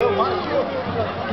Thank you.